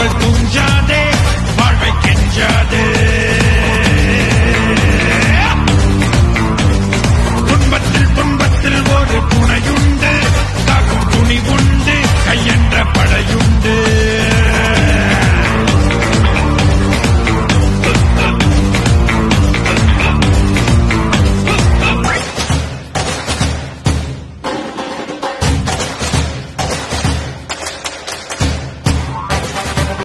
que el